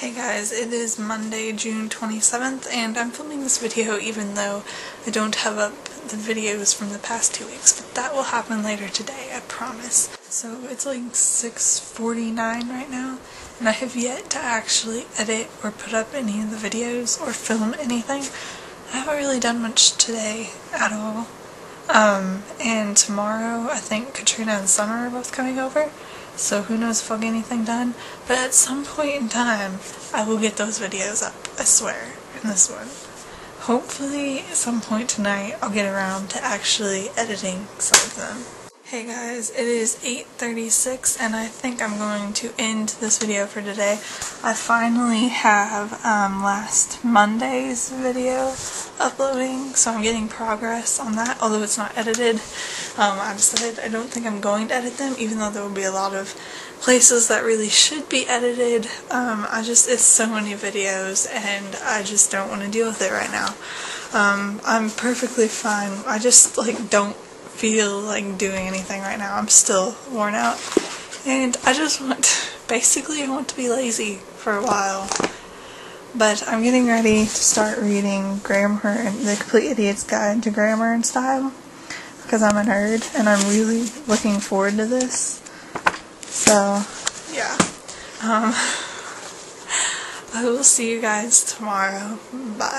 Hey guys, it is Monday, June 27th, and I'm filming this video even though I don't have up the videos from the past two weeks, but that will happen later today, I promise. So it's like 6.49 right now, and I have yet to actually edit or put up any of the videos or film anything. I haven't really done much today at all. Um, and tomorrow I think Katrina and Summer are both coming over so who knows if I'll get anything done. But at some point in time, I will get those videos up, I swear, in this one. Hopefully, at some point tonight, I'll get around to actually editing some of them. Hey guys, it is 8.36 and I think I'm going to end this video for today. I finally have um, last Monday's video uploading, so I'm getting progress on that, although it's not edited. Um, I decided I don't think I'm going to edit them, even though there will be a lot of places that really should be edited. Um, I just, it's so many videos and I just don't want to deal with it right now. Um, I'm perfectly fine. I just like don't feel like doing anything right now. I'm still worn out. And I just want, basically I want to be lazy for a while. But I'm getting ready to start reading Grammar and The Complete Idiot's Guide to Grammar and Style. Because I'm a nerd and I'm really looking forward to this. So, yeah. Um, I will see you guys tomorrow. Bye.